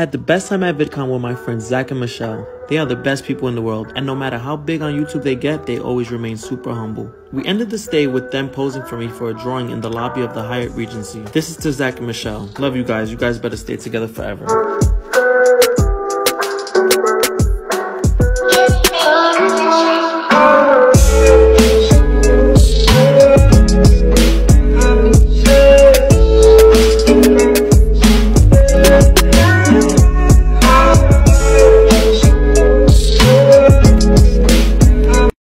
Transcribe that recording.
I had the best time at VidCon with my friends Zach and Michelle. They are the best people in the world, and no matter how big on YouTube they get, they always remain super humble. We ended the stay with them posing for me for a drawing in the lobby of the Hyatt Regency. This is to Zach and Michelle. Love you guys. You guys better stay together forever.